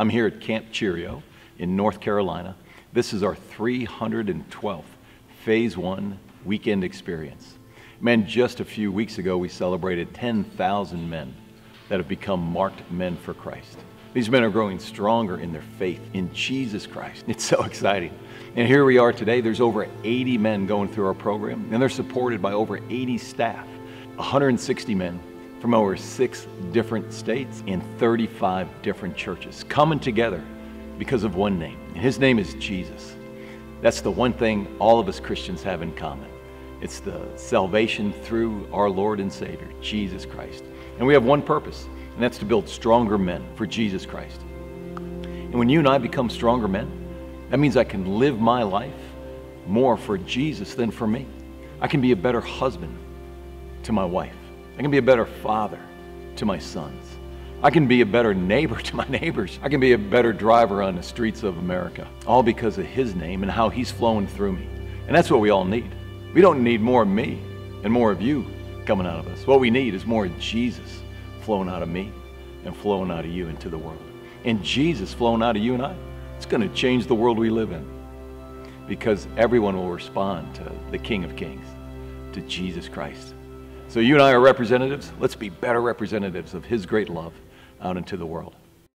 I'm here at Camp Cheerio in North Carolina. This is our 312th Phase 1 weekend experience. Man, just a few weeks ago, we celebrated 10,000 men that have become marked men for Christ. These men are growing stronger in their faith in Jesus Christ. It's so exciting. And here we are today. There's over 80 men going through our program, and they're supported by over 80 staff, 160 men from over six different states in 35 different churches coming together because of one name. And his name is Jesus. That's the one thing all of us Christians have in common. It's the salvation through our Lord and Savior, Jesus Christ. And we have one purpose, and that's to build stronger men for Jesus Christ. And when you and I become stronger men, that means I can live my life more for Jesus than for me. I can be a better husband to my wife. I can be a better father to my sons. I can be a better neighbor to my neighbors. I can be a better driver on the streets of America, all because of His name and how He's flowing through me. And that's what we all need. We don't need more of me and more of you coming out of us. What we need is more of Jesus flowing out of me and flowing out of you into the world. And Jesus flowing out of you and I it's going to change the world we live in because everyone will respond to the King of Kings, to Jesus Christ. So you and I are representatives. Let's be better representatives of His great love out into the world.